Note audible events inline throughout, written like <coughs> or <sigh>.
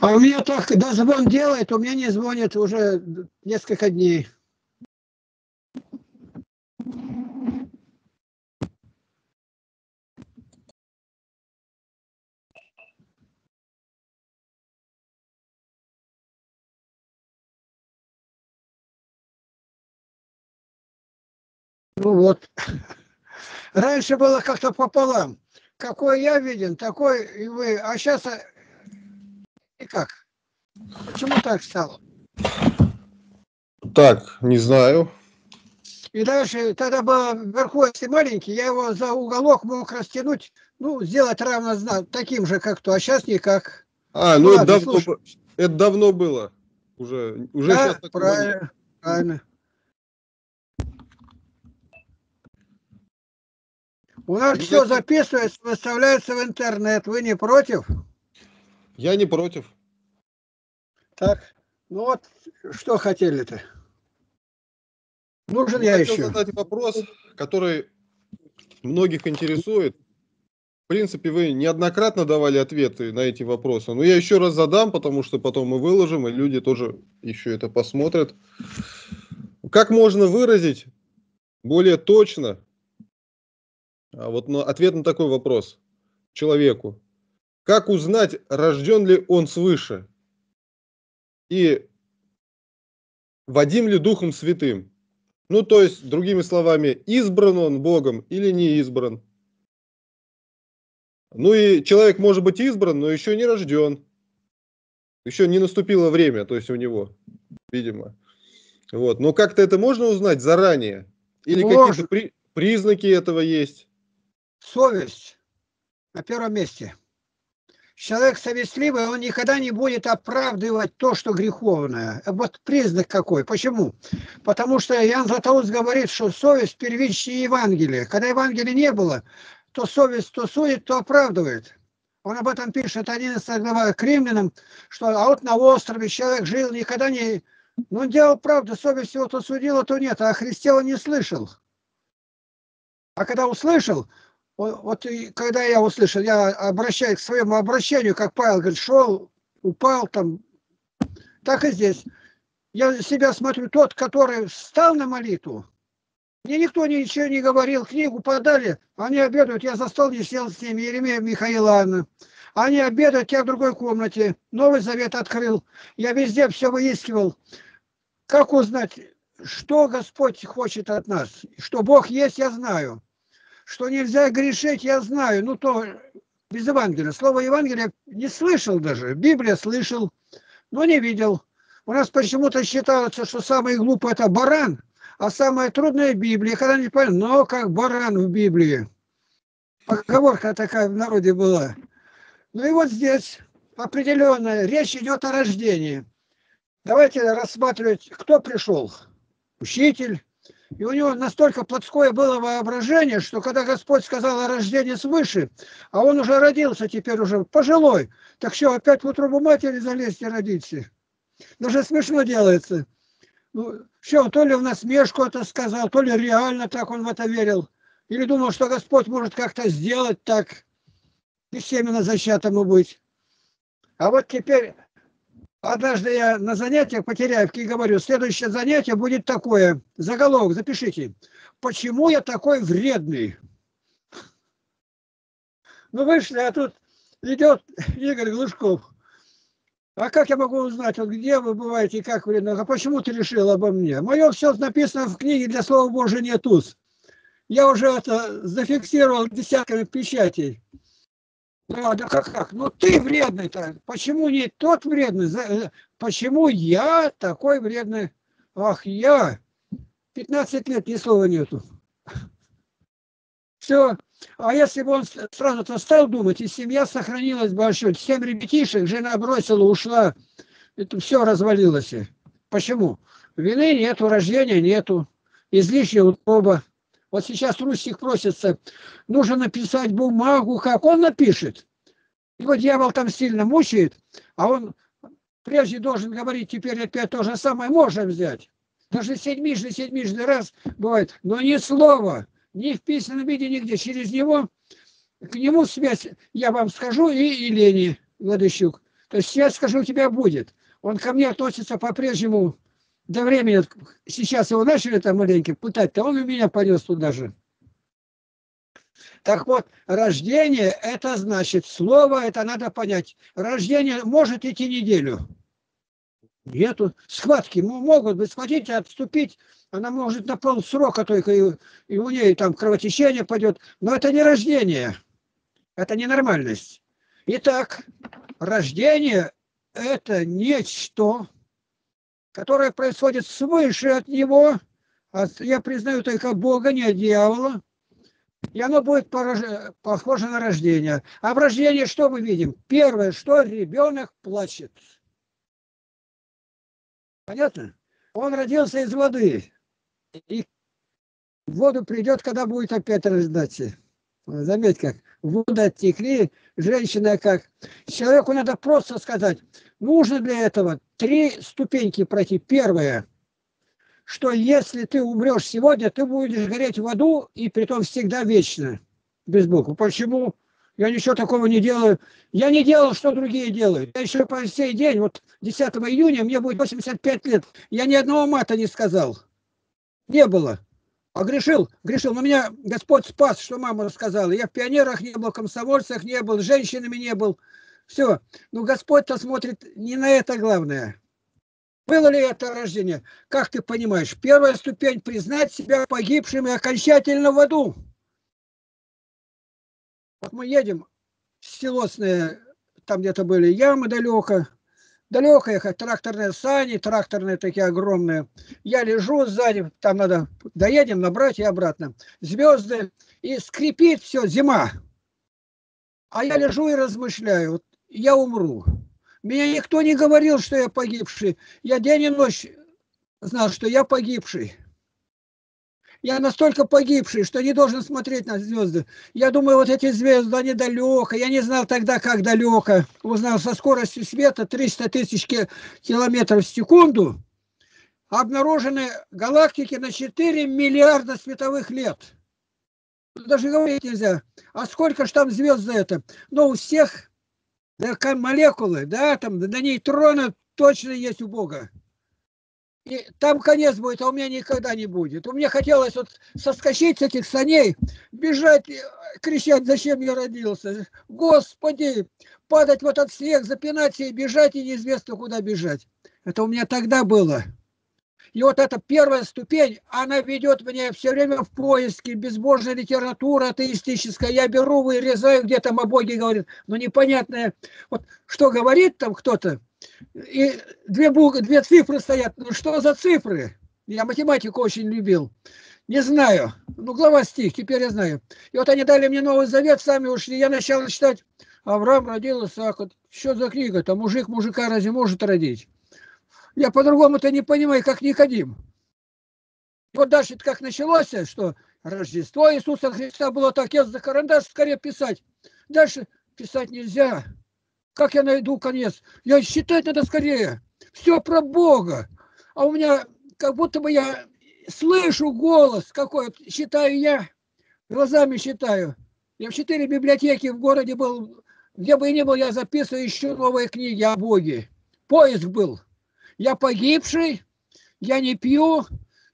А у меня так, когда звон делает, у меня не звонит уже несколько дней. Ну вот. Раньше было как-то пополам. Какой я виден, такой и вы. А сейчас э, и как? Почему так стало? Так, не знаю. И дальше, тогда было вверху, если маленький, я его за уголок мог растянуть, ну, сделать равно таким же, как то, а сейчас никак. А, ну, ну это, давно, это давно было. Уже, уже да, сейчас правильно, правильно. У нас все записывается, выставляется в интернет. Вы не против? Я не против. Так, ну вот, что хотели-то? Нужен я, я еще. задать вопрос, который многих интересует. В принципе, вы неоднократно давали ответы на эти вопросы, но я еще раз задам, потому что потом мы выложим, и люди тоже еще это посмотрят. Как можно выразить более точно а вот но ответ на такой вопрос человеку. Как узнать, рожден ли он свыше? И Вадим ли Духом Святым? Ну, то есть, другими словами, избран он Богом или не избран? Ну и человек может быть избран, но еще не рожден. Еще не наступило время, то есть у него, видимо. Вот. Но как-то это можно узнать заранее? Или какие-то при, признаки этого есть? совесть на первом месте. Человек совестливый, он никогда не будет оправдывать то, что греховное. Вот признак какой. Почему? Потому что Иоанн Златоуст говорит, что совесть первичнее Евангелия. Когда Евангелия не было, то совесть то судит, то оправдывает. Он об этом пишет 11 глава к римлянам, что а вот на острове человек жил, никогда не... Ну, он делал правду, совесть его то судила, то нет, а о Христе он не слышал. А когда услышал, вот и когда я услышал, я обращаюсь к своему обращению, как Павел говорит, шел, упал там, так и здесь. Я себя смотрю, тот, который встал на молитву, мне никто ничего не говорил, книгу подали, они обедают, я за стол не сел с ними, Еремея Михаила Анна. Они обедают, я в другой комнате, Новый Завет открыл, я везде все выискивал. Как узнать, что Господь хочет от нас? Что Бог есть, я знаю что нельзя грешить, я знаю, ну то без Евангелия. Слово Евангелия не слышал даже, Библия слышал, но не видел. У нас почему-то считается, что самый глупый это баран, а самое трудное Библия. Когда не понял, но как баран в Библии. Поговорка такая в народе была. Ну и вот здесь определенная речь идет о рождении. Давайте рассматривать, кто пришел. Учитель, и у него настолько плотское было воображение, что когда Господь сказал о рождении свыше, а он уже родился теперь уже пожилой, так что опять в утробу матери залезть и родиться. Даже смешно делается. Ну, что, то ли в насмешку это сказал, то ли реально так он в это верил. Или думал, что Господь может как-то сделать так, и семена зачатому быть. А вот теперь Однажды я на занятиях Теряевке говорю, следующее занятие будет такое, заголовок, запишите. Почему я такой вредный? Ну вышли, а тут идет Игорь Глушков. А как я могу узнать, вот где вы бываете и как вредно? А почему ты решил обо мне? Мое все написано в книге для Слова Божия нет уз. Я уже это зафиксировал десятками печатей. Да, да как, как? Ну ты вредный-то. Почему не тот вредный? Э, почему я такой вредный? Ах, я. 15 лет ни слова нету. Все. А если бы он сразу-то стал думать, и семья сохранилась большой, семь ребятишек, жена бросила, ушла, это все развалилось. Почему? Вины нету, рождения нету, излишняя утроба. Вот сейчас Русик просится, нужно написать бумагу, как он напишет. Его дьявол там сильно мучает, а он прежде должен говорить, теперь опять то же самое можем взять. Даже седьмичный, седьмичный раз бывает, но ни слова, ни в письменном виде, нигде. Через него, к нему связь, я вам скажу, и Елене Гладыщук. То есть я скажу, у тебя будет. Он ко мне относится по-прежнему до времени. Сейчас его начали там маленько пытать-то, он у меня понес туда же. Так вот, рождение, это значит, слово, это надо понять. Рождение может идти неделю. Нету. Схватки могут быть, схватить, отступить. Она может на пол срока только, и, и у нее там кровотечение пойдет. Но это не рождение. Это ненормальность. Итак, рождение – это нечто, которое происходит свыше от него. Я признаю только Бога, не дьявола и оно будет похоже на рождение. А в рождении что мы видим? Первое, что ребенок плачет. Понятно? Он родился из воды. И воду придет, когда будет опять рождаться. Заметь как. Воды оттекли, женщина как. Человеку надо просто сказать, нужно для этого три ступеньки пройти. Первое – что если ты умрешь сегодня, ты будешь гореть в аду, и притом всегда вечно, без буквы. Почему? Я ничего такого не делаю. Я не делал, что другие делают. Я еще по сей день, вот 10 июня, мне будет 85 лет. Я ни одного мата не сказал. Не было. А грешил, грешил. Но меня Господь спас, что мама рассказала. Я в пионерах не был, в комсомольцах не был, женщинами не был. Все. Но Господь-то смотрит не на это главное. Было ли это рождение? Как ты понимаешь? Первая ступень – признать себя погибшим и окончательно в аду. Вот мы едем в Селосное, там где-то были ямы далеко, далеко ехать, тракторные сани, тракторные такие огромные. Я лежу сзади, там надо, доедем, набрать и обратно. Звезды, и скрипит все, зима. А я лежу и размышляю, вот я умру. Меня никто не говорил, что я погибший. Я день и ночь знал, что я погибший. Я настолько погибший, что не должен смотреть на звезды. Я думаю, вот эти звезды, они далеко. Я не знал тогда, как далеко. Узнал со скоростью света 300 тысяч километров в секунду. Обнаружены галактики на 4 миллиарда световых лет. Даже говорить нельзя. А сколько ж там звезд за это? Но у всех да молекулы, да, атом, да нейтрона точно есть у Бога. И там конец будет, а у меня никогда не будет. У меня хотелось вот соскочить с этих саней, бежать, э, кричать, зачем я родился. Господи, падать в этот снег, запинаться и бежать, и неизвестно куда бежать. Это у меня тогда было. И вот эта первая ступень, она ведет меня все время в поиске, безбожная литература атеистическая. Я беру, вырезаю, где там о Боге говорит, но непонятное. Вот что говорит там кто-то, и две, буквы, две цифры стоят. Ну что за цифры? Я математику очень любил. Не знаю. Ну, глава стих, теперь я знаю. И вот они дали мне Новый Завет, сами ушли. Я начал читать. Авраам родил Исаака. Что за книга? Там мужик мужика разве может родить? Я по-другому-то не понимаю, как Никодим. Вот дальше как началось, что Рождество Иисуса Христа было так, я за карандаш скорее писать. Дальше писать нельзя. Как я найду конец? Я считать надо скорее. Все про Бога. А у меня как будто бы я слышу голос какой, считаю я, глазами считаю. Я в четыре библиотеки в городе был, где бы и ни был, я записываю еще новые книги о Боге. Поиск был. Я погибший, я не пью,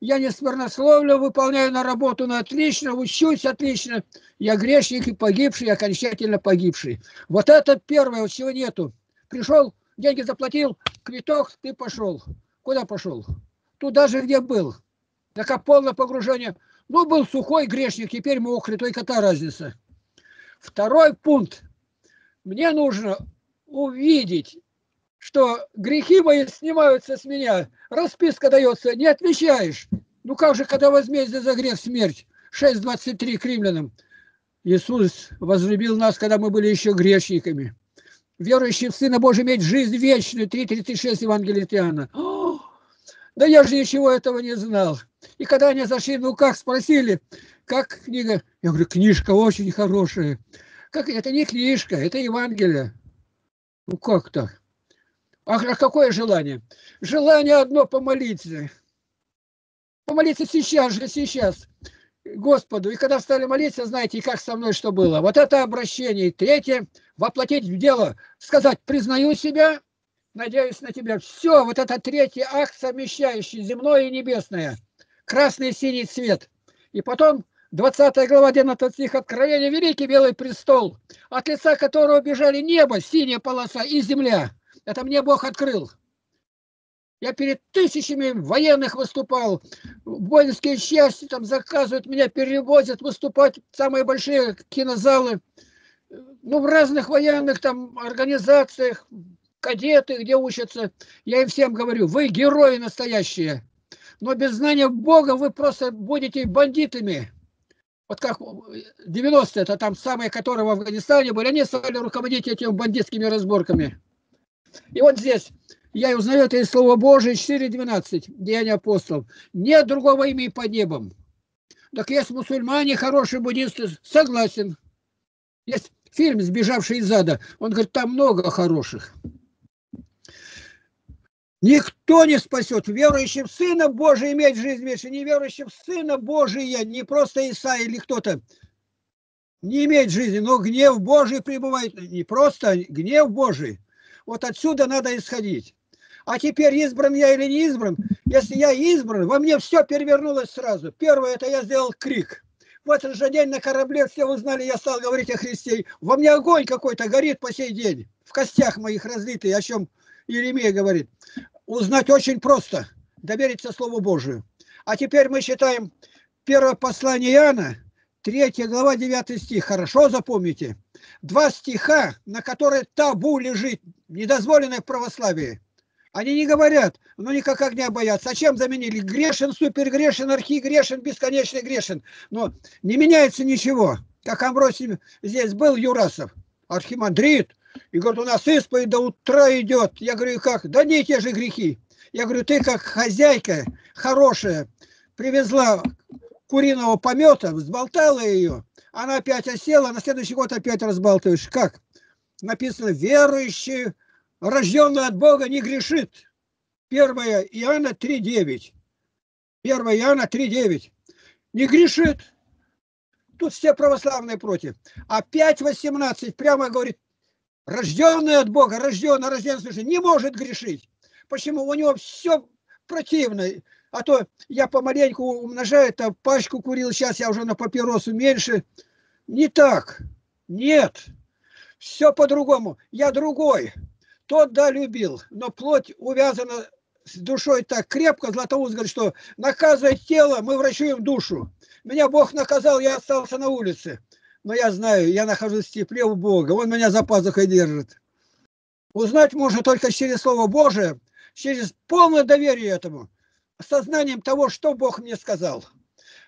я не сквернословлю, выполняю на работу на отлично, учусь отлично. Я грешник и погибший, окончательно погибший. Вот это первое, вот чего нету. Пришел, деньги заплатил, квиток, ты пошел. Куда пошел? Туда же, где был. Такое полное погружение. Ну, был сухой грешник, теперь мокрый, только та разница. Второй пункт. Мне нужно увидеть что грехи мои снимаются с меня, расписка дается, не отвечаешь. Ну как же, когда возмездие за грех смерть? 6.23 к римлянам. Иисус возлюбил нас, когда мы были еще грешниками. Верующий в Сына Божий иметь жизнь вечную. 3.36 Евангелия Иоанна. Да я же ничего этого не знал. И когда они зашли, ну как, спросили, как книга? Я говорю, книжка очень хорошая. Как это не книжка, это Евангелие. Ну как так? А какое желание? Желание одно помолиться. Помолиться сейчас же, сейчас. Господу. И когда стали молиться, знаете, как со мной что было. Вот это обращение. третье, воплотить в дело, сказать, признаю себя, надеюсь на тебя. Все, вот это третий акт, совмещающий земное и небесное. Красный и синий цвет. И потом 20 глава 11 стих Откровения, великий белый престол, от лица которого бежали небо, синяя полоса и земля. Это мне Бог открыл. Я перед тысячами военных выступал. Воинские части там заказывают, меня перевозят выступать в самые большие кинозалы. Ну, в разных военных там организациях, кадеты, где учатся. Я им всем говорю, вы герои настоящие. Но без знания Бога вы просто будете бандитами. Вот как 90-е, это там самые, которые в Афганистане были, они стали руководить этими бандитскими разборками. И вот здесь я узнаю это из Слова Божие 4.12, Деяния апостолов. Нет другого имени под небом. Так есть мусульмане, хорошие буддисты, согласен. Есть фильм «Сбежавший из ада». Он говорит, там много хороших. Никто не спасет. Верующим в Сына Божия иметь жизнь вечную, не верующим в Сына Божия, не просто Исаия или кто-то, не имеет жизни, но гнев Божий пребывает. Не просто гнев Божий. Вот отсюда надо исходить. А теперь избран я или не избран? Если я избран, во мне все перевернулось сразу. Первое, это я сделал крик. В этот же день на корабле все узнали, я стал говорить о Христе. Во мне огонь какой-то горит по сей день. В костях моих разлитый, о чем Иеремия говорит. Узнать очень просто. Довериться Слову Божию. А теперь мы считаем первое послание Иоанна, 3 глава, 9 стих. Хорошо запомните. Два стиха, на которые табу лежит, недозволенное в православии. Они не говорят, ну никак огня боятся. А чем заменили? Грешен, супергрешен, архигрешен, бесконечный грешен. Но не меняется ничего. Как Амбросий здесь был, Юрасов, архимандрит, и говорит, у нас исповедь до утра идет. Я говорю, как? Да не те же грехи. Я говорю, ты как хозяйка хорошая, привезла куриного помета, взболтала ее, она опять осела, на следующий год опять разбалтываешь. Как? Написано, верующий рожденный от Бога не грешит. 1 Иоанна 3.9. 1 Иоанна 3.9. Не грешит. Тут все православные против. А 5.18 прямо говорит, рожденный от Бога, рожденный, рожденный, слушай, не может грешить. Почему? У него все противно. А то я помаленьку умножаю, это пачку курил, сейчас я уже на папиросу меньше. Не так. Нет. Все по-другому. Я другой. Тот, да, любил, но плоть увязана с душой так крепко, Златоуст говорит, что наказывая тело, мы врачуем душу. Меня Бог наказал, я остался на улице. Но я знаю, я нахожусь в тепле у Бога, Он меня за пазухой держит. Узнать можно только через Слово Божие, через полное доверие этому, сознанием того, что Бог мне сказал.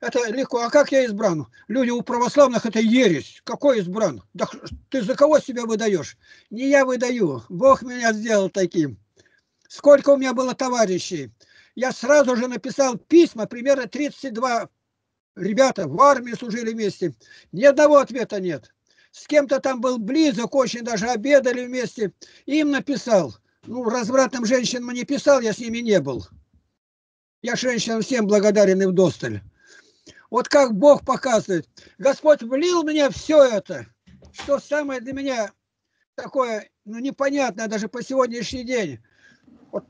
Это легко. А как я избран? Люди у православных это ересь. Какой избран? Да ты за кого себя выдаешь? Не я выдаю. Бог меня сделал таким. Сколько у меня было товарищей. Я сразу же написал письма, примерно 32 ребята в армии служили вместе. Ни одного ответа нет. С кем-то там был близок, очень даже обедали вместе. Им написал. Ну, развратным женщинам не писал, я с ними не был. Я женщинам всем благодарен и вдосталь. Вот как Бог показывает. Господь влил мне все это, что самое для меня такое ну, непонятное даже по сегодняшний день. Вот,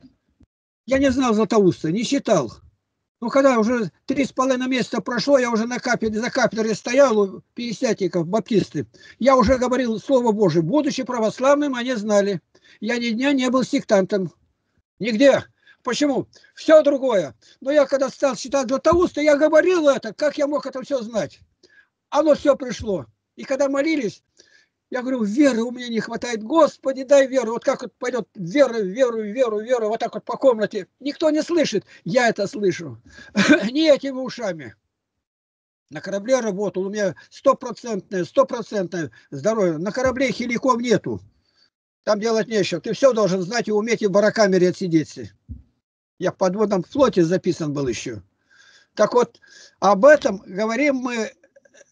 я не знал Златоуста, не считал. Ну, когда уже три с половиной месяца прошло, я уже на кафедре, за кафедрой стоял у пятидесятников, баптисты. Я уже говорил Слово Божие. Будучи православным, они знали. Я ни дня не был сектантом. Нигде. Почему? Все другое. Но я когда стал читать Златоуста, я говорил это, как я мог это все знать? Оно все пришло. И когда молились, я говорю, веры у меня не хватает. Господи, дай веру. Вот как вот пойдет веру, веру, веру, веру, вот так вот по комнате. Никто не слышит. Я это слышу. <laughs> не этими ушами. На корабле работал, у меня стопроцентное, стопроцентное здоровье. На корабле хиликов нету. Там делать нечего. Ты все должен знать и уметь и в барокамере отсидеться. Я в подводном флоте записан был еще. Так вот, об этом говорим мы,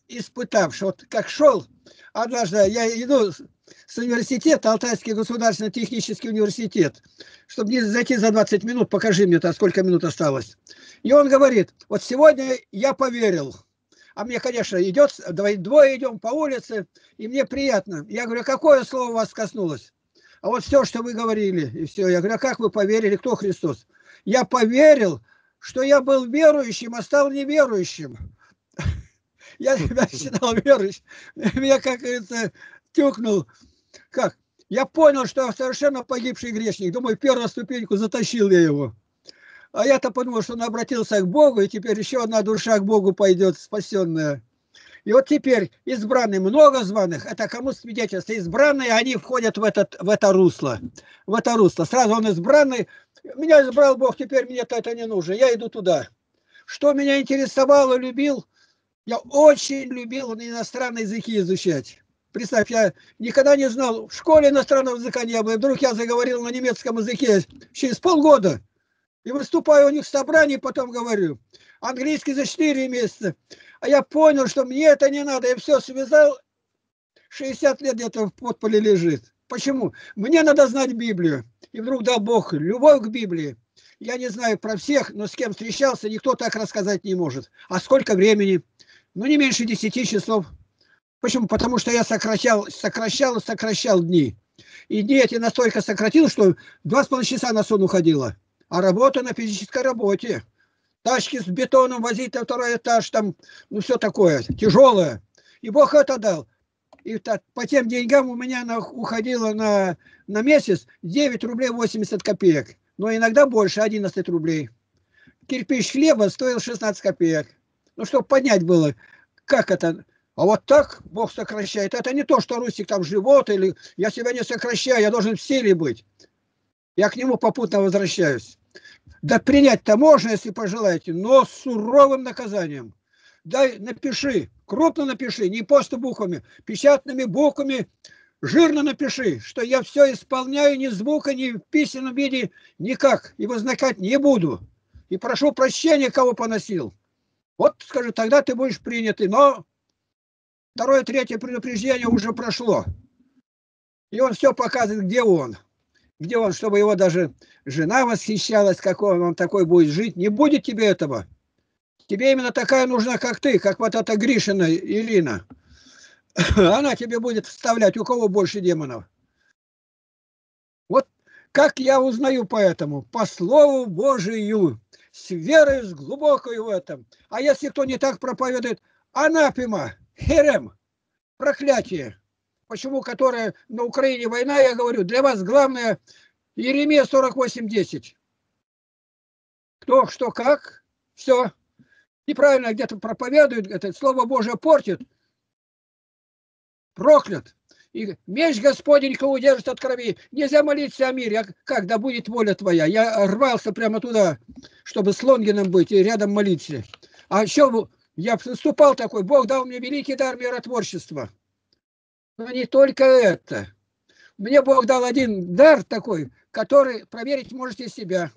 испытавши. Вот как шел, однажды я иду с университета, Алтайский государственный технический университет, чтобы не зайти за 20 минут, покажи мне, -то, сколько минут осталось. И он говорит, вот сегодня я поверил, А мне, конечно, идет, двое идем по улице, и мне приятно. Я говорю, какое слово вас коснулось? А вот все, что вы говорили, и все. Я говорю, а как вы поверили, кто Христос? Я поверил, что я был верующим, а стал неверующим. <laughs> Я <laughs> себя считал верующим. Меня, как говорится, тюкнул. Как? Я понял, что я совершенно погибший грешник. Думаю, первую ступеньку затащил я его. А я-то подумал, что он обратился к Богу, и теперь еще одна душа к Богу пойдет, спасенная. И вот теперь избранные, много званых, это кому свидетельство? Избранные, они входят в, этот, в это русло. В это русло. Сразу он избранный. Меня избрал Бог, теперь мне это не нужно. Я иду туда. Что меня интересовало, любил? Я очень любил иностранные языки изучать. Представь, я никогда не знал, в школе иностранного языка не было, вдруг я заговорил на немецком языке через полгода. И выступаю у них в собрании, потом говорю. Английский за 4 месяца. А я понял, что мне это не надо. Я все связал. 60 лет где-то в подполе лежит. Почему? Мне надо знать Библию. И вдруг дал Бог любовь к Библии. Я не знаю про всех, но с кем встречался, никто так рассказать не может. А сколько времени? Ну, не меньше 10 часов. Почему? Потому что я сокращал, сокращал сокращал дни. И дни эти настолько сократил, что два с половиной часа на сон уходило а работа на физической работе. Тачки с бетоном возить на второй этаж, там, ну, все такое, тяжелое. И Бог это дал. И так, по тем деньгам у меня на, уходило на, на месяц 9 рублей 80 копеек. Но иногда больше, 11 рублей. Кирпич хлеба стоил 16 копеек. Ну, чтобы понять было, как это. А вот так Бог сокращает. Это не то, что Русик там живот, или я себя не сокращаю, я должен в силе быть. Я к нему попутно возвращаюсь. Да принять-то можно, если пожелаете, но с суровым наказанием. Дай, напиши, крупно напиши, не просто буквами, печатными буквами, жирно напиши, что я все исполняю ни звука, ни в письменном виде, никак, и возникать не буду. И прошу прощения, кого поносил. Вот, скажи, тогда ты будешь принятый, но второе, третье предупреждение уже прошло. И он все показывает, где он где он, чтобы его даже жена восхищалась, какой он такой будет жить. Не будет тебе этого. Тебе именно такая нужна, как ты, как вот эта Гришина Илина. <laughs> Она тебе будет вставлять, у кого больше демонов. Вот как я узнаю по этому? По Слову Божию, с верой, с глубокой в этом. А если кто не так проповедует, анафема, херем, проклятие почему которая на Украине война, я говорю, для вас главное Еремия 48.10. Кто, что, как, все. Неправильно где-то проповедует, это слово Божие портит. Проклят. И меч Господень, кого удержит от крови. Нельзя молиться о мире. А как, да будет воля твоя. Я рвался прямо туда, чтобы с Лонгином быть и рядом молиться. А еще я выступал такой, Бог дал мне великий дар миротворчества. Но не только это. Мне Бог дал один дар такой, который проверить можете себя.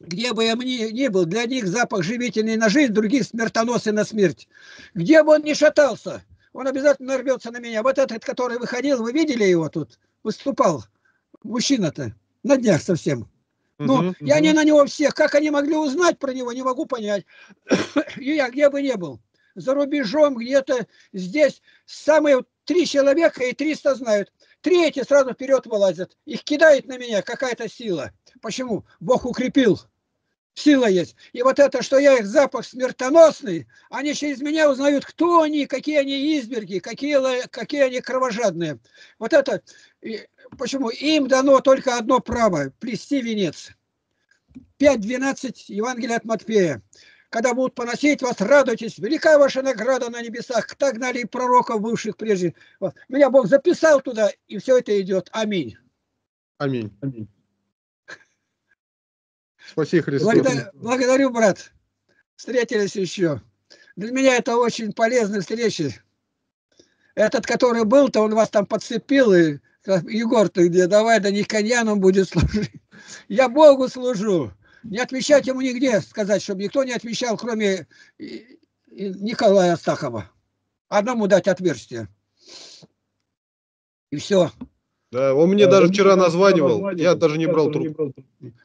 Где бы я ни, ни был, для них запах живительный на жизнь, других смертоносный на смерть. Где бы он ни шатался, он обязательно нарвется на меня. Вот этот, который выходил, вы видели его тут? Выступал. Мужчина-то. На днях совсем. Ну, uh я не на него всех. Как они могли узнать про него, не могу понять. <coughs> И я где бы не был. За рубежом, где-то здесь. Самые Три человека и 300 знают. Третий сразу вперед вылазят. Их кидает на меня какая-то сила. Почему? Бог укрепил. Сила есть. И вот это, что я их запах смертоносный, они через меня узнают, кто они, какие они изверги, какие, какие они кровожадные. Вот это, почему? Им дано только одно право – плести венец. 5.12 Евангелие от Матфея когда будут поносить вас, радуйтесь, велика ваша награда на небесах. Так гнали и пророков бывших прежде. Вот. Меня Бог записал туда, и все это идет. Аминь. Аминь. Аминь. Спаси Христос. Благодарю, благодарю, брат. Встретились еще. Для меня это очень полезная встреча. Этот, который был-то, он вас там подцепил, и Егор, ты где? Давай, да не коньяном будет служить. Я Богу служу. Не отвечать ему нигде, сказать, чтобы никто не отвечал, кроме Николая Астахова. Одному дать отверстие. И все. Да, он мне даже вчера названивал, я даже не брал трубку.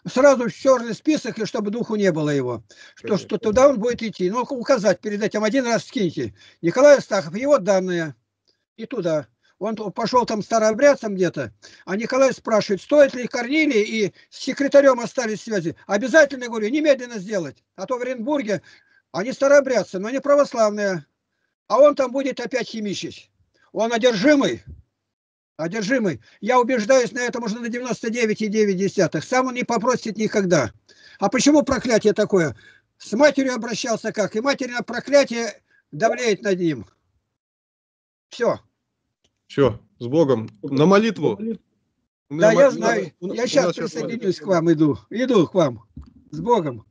Сразу в черный список, и чтобы духу не было его. Что, что туда он будет идти. Ну, указать перед этим один раз скиньте. Николай Астахов, его данные. И туда. Он пошел там старообрядцем где-то, а Николай спрашивает, стоит ли Корнилий и с секретарем остались связи. Обязательно, говорю, немедленно сделать. А то в Оренбурге они старообрядцы, но не православные. А он там будет опять химичить. Он одержимый. Одержимый. Я убеждаюсь на этом уже на 99,9. Сам он не попросит никогда. А почему проклятие такое? С матерью обращался как? И материна проклятие давляет над ним. Все. Все, с Богом. На молитву. Да, я знаю. Я сейчас присоединюсь к вам, иду. Иду к вам. С Богом.